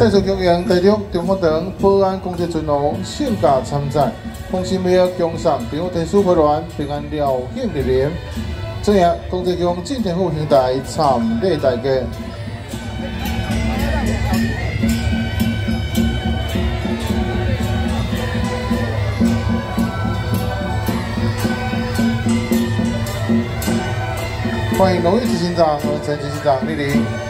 再次恭迎台中中华堂保安工作群龙盛家参赛，同时也要奖赏平安天书会员平安了幸历练。今日工作中进田府兄弟参礼大家。欢迎龙玉执行长和陈执行长莅临。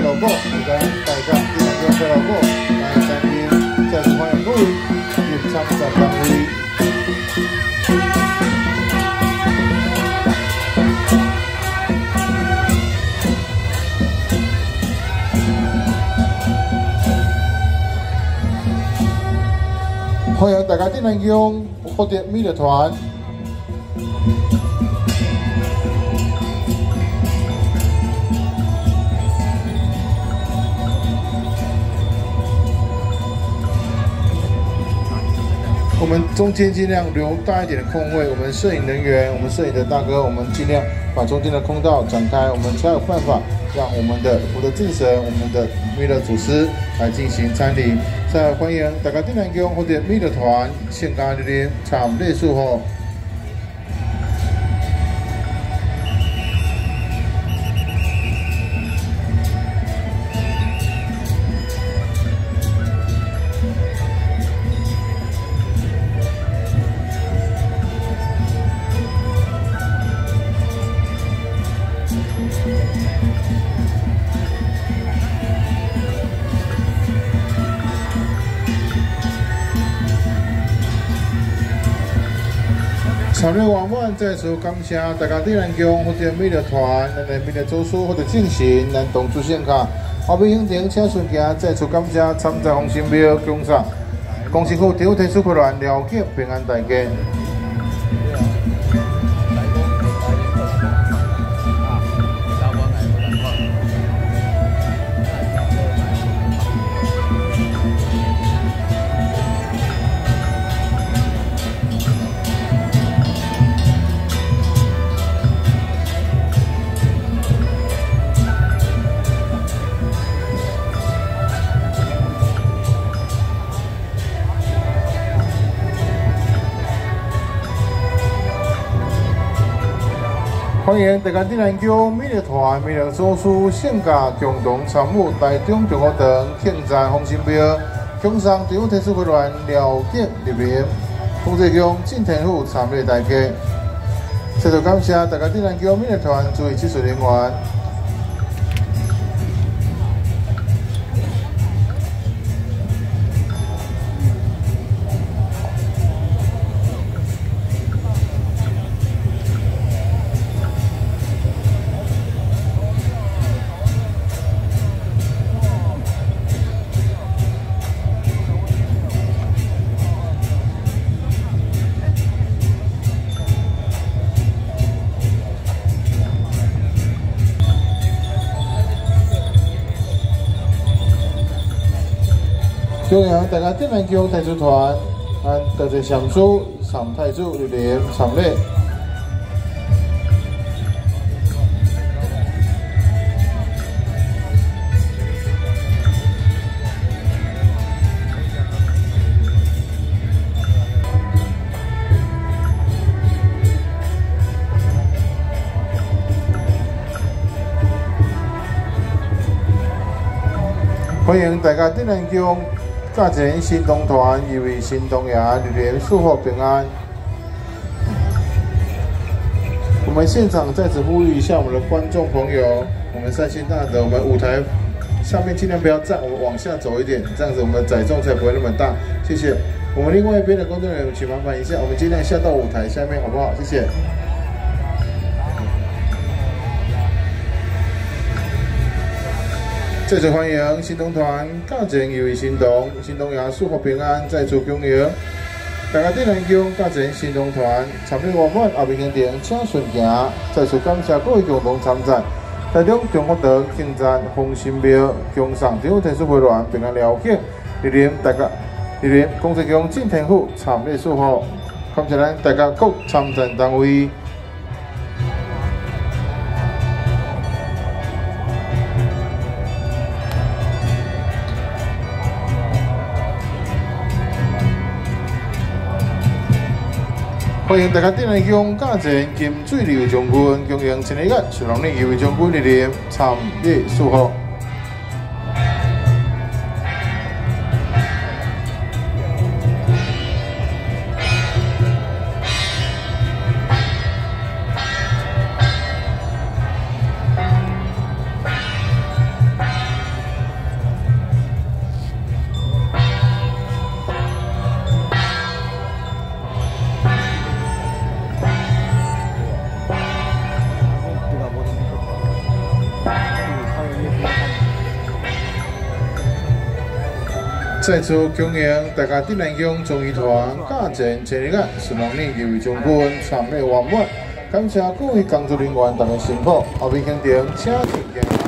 欢迎咱快乐果，跟大家地方中快乐果来参与，再次欢迎各位入场站单位。欢迎大家进我们中间尽量留大一点的空位，我们摄影人员、我们摄影的大哥，我们尽量把中间的空道展开，我们才有办法让我们的我的正神、我们的弥勒祖师来进行参礼。再欢迎大家进来用或者弥勒团献家这里参礼数吼。参与完满，再次感谢大家对咱江或者美乐团、咱的美乐组书或者进行咱动出现卡。后面行程请顺行，再次感谢参赛红星庙奖赏，恭喜府调提出困难了解平安大家。欢迎大家进来叫美乐团、美乐组书献家共同参与台中中国堂庆在红星庙，奖赏地方特殊会员了解入面，洪志强、进田府参与大家。再度感谢大家进来叫美乐团作为技术人员。恭迎大家进来叫太子团，按各位上书上太子入联参礼。欢迎大家进来叫驾前新东团，一位新东爷入联祝福平安。我们现场在此呼吁一下我们的观众朋友，我们三星大的我们舞台下面尽量不要站，我们往下走一点，这样子我们的载重才不会那么大。谢谢。我们另外一边的工作人员，请麻烦一下，我们尽量下到舞台下面，好不好？谢谢。再次欢迎新东团驾前一位新东，新东爷祝福平安，再次恭迎大家点亮姜驾前新东团参与圆满后面行程请顺行，再次感谢各位共同参战。台中中福堂庆赞红新庙，恭送政府特殊会员平安了结，莅临大家莅临公司中进天府参与祝福，感谢咱大家各参战单位。欢迎大家进来向驾前金水流将军，恭迎新一届是农历一位将军莅临参与祝贺。再次恭迎大家的南乡综艺团驾前前日顺利入围将军，参与圆满，感谢各位工作人员大家辛苦，后面肯定请请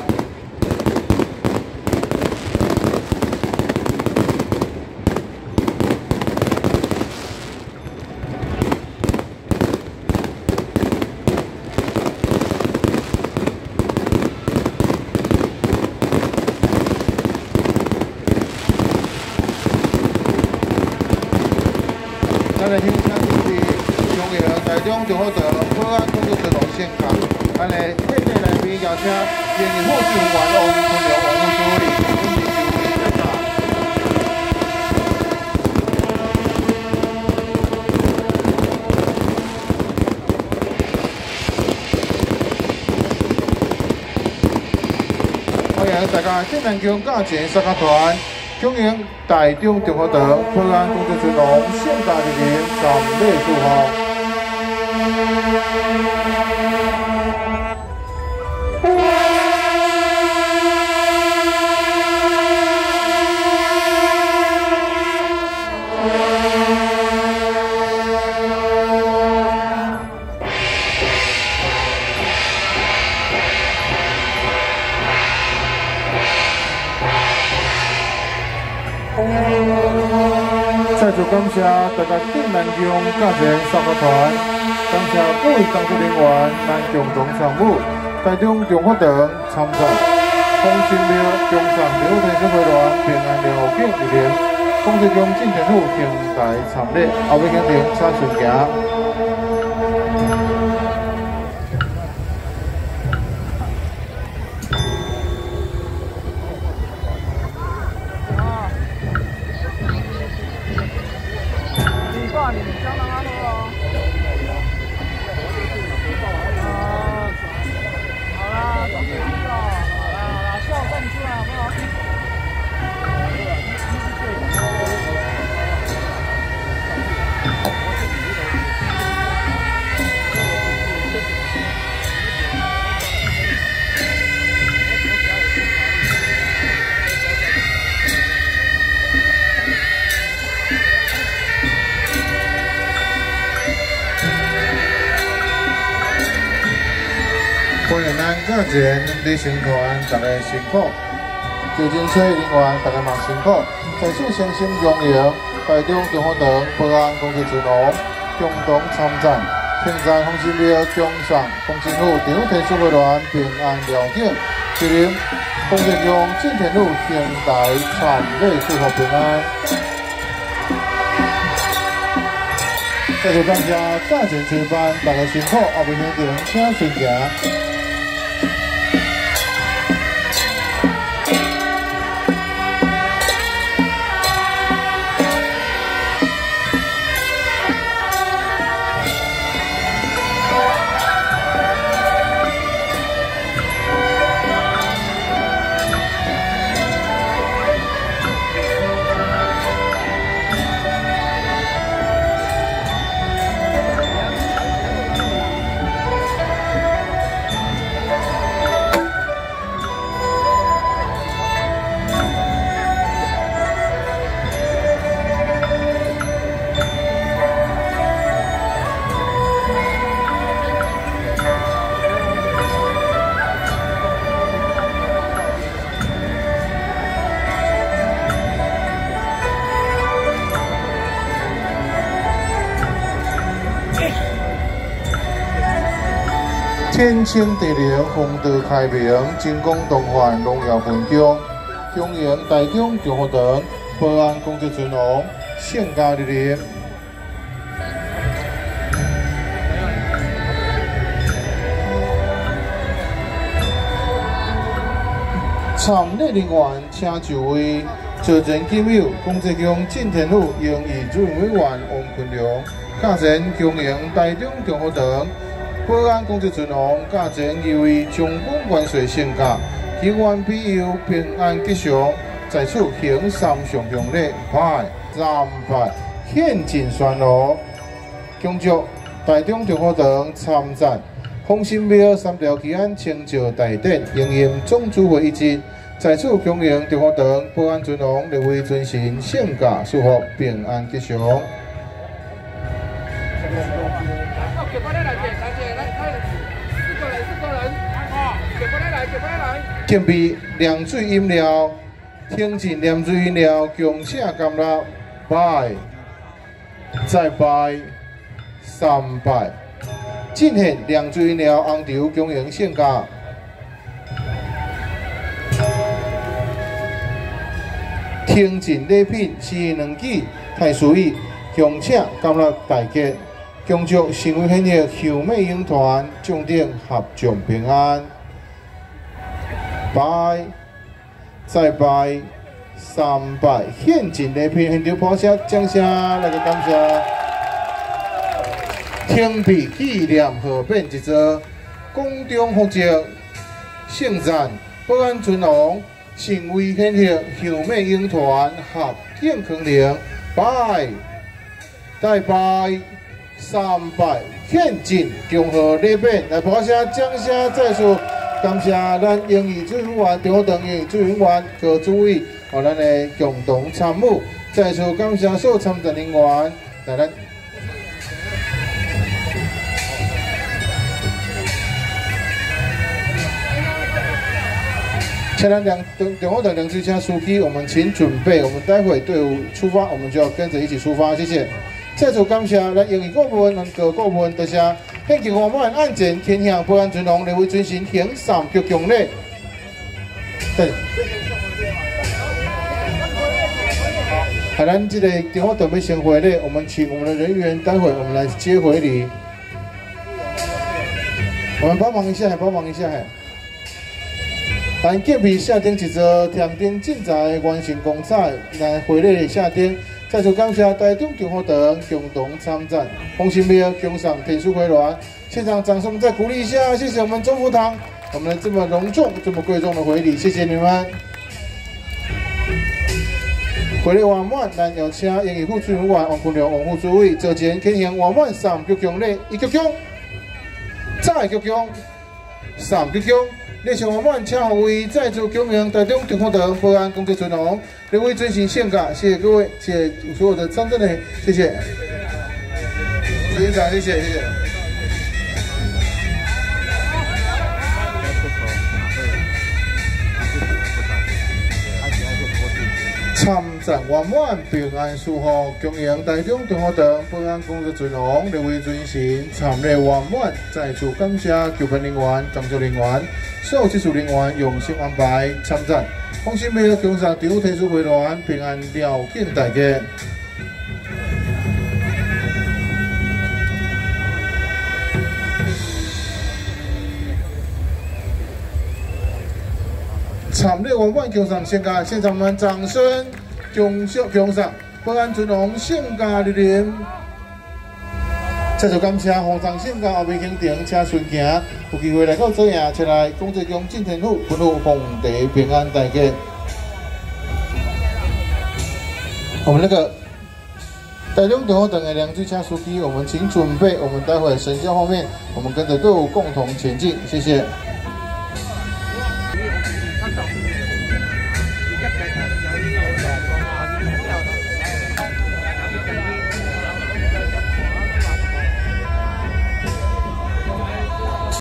台中中华道保安工作队路线卡，咱来特地来宾邀请现任副主任王坤良王副主任，准备就位在场。欢迎大家进南宫驾前三个团。恭迎大中中华堂平安工作群龙盛大莅临，三礼祝贺。再次感谢大家顶南乡驾前三个团，感谢各位工作人员来共同参与台中中华堂参赛，丰兴庙中山庙内小会员平安了结一年，公司中进田路平台参列，后尾肯定请顺行。前旅行团，大家辛苦；旧金车人员，大家嘛辛苦。在此诚心恭迎台中中华堂保安公司群龙共同参战，现在红星庙中上红星路电务提出会员平安了结，吉林红星乡进田路现代产业祝福平安。再次感谢驾前值班，大家辛苦，后面行程请顺行。清地灵，风德开明，金光东焕，荣耀分享。恭迎大中中学堂保安工作阵容，盛家莅临。参列人员请就位。坐前金友，公职乡进田路营义主任委员王坤良，驾前恭迎台中中学堂保安工作阵容，驾前一位中本万岁圣驾，祈愿庇佑平安吉祥，在此行三上香礼，拜三拜献尽宣罗，恭祝台中中学堂参战，丰兴庙三条旗安清照大典，迎迎总主会一致。在此恭迎中华堂保安尊荣列位尊神圣驾祝福平安吉祥。准备凉水饮料，停止凉水饮料，恭请干了，拜，再拜，三拜，进行凉水饮料，红条恭迎圣驾。天尽礼品，四两举，太师意，恭请甘乐大吉，恭祝新会县的秀美影团终点合众平安。拜，再拜，三拜，献尽礼品，现场拍摄掌声来个感谢。天币纪念贺匾一座，公中福泽，盛赞保安尊荣。成为天后秀美影团合建康陵，拜，再拜，三拜，献尽恭贺礼品，来拍声掌声，再次感谢咱英语主任员、中等英语主任员各诸位和咱的共同参与，再次感谢所有参战人员，来咱。前两两等等我等两支车司机，我们请准备，我们待会队伍出发，我们就要跟着一起出发，谢谢。再次感谢来英语各部门、各部门多谢，献给我们安全天向保安尊荣，两位尊神行三鞠躬礼。对。好，咱这个电话准备先回礼，我们请我们的人员待会我们来接回礼。我们帮忙一下，帮忙一下，但隔壁下顶一座甜点正在完成工作，来回礼下顶。再次感谢台中中华堂共同参战，红星庙共上天书回銮，现场掌声再鼓励一下，谢谢我们中福堂，我们的这么隆重、这么贵重的回礼，谢谢你们。回礼完满，咱有请英语副主任王坤良王副主委坐前进行完满三鞠躬礼，一鞠躬，再鞠躬，三鞠躬。列席我们请护卫再次恭迎台中中华堂保安工作人员，两位尊行献感，谢谢各位，谢谢所有的参战的，谢谢。队长，谢谢，谢谢。参战圆满，平安舒服，恭迎台中中华堂保安工作阵容，两位尊神参礼圆满，再次感谢救援人员、工作人员。所有技术人员用心安排参赞，放心每个场上队伍提出回乱，平安了见大家。参列完满场上先加现场们掌声，恭喜场上保安阵容先加莅临。再次感谢红山县甲后面景点车顺行，有机会来到这样，前来公职宫进天府，祝福皇帝平安大吉。我们那个台中等候等的两支车司机，我们请准备，我们待会神交方面，我们跟着队伍共同前进，谢谢。